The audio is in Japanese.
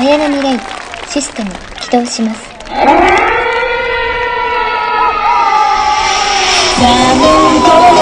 綾波レイシステム起動します。多分こ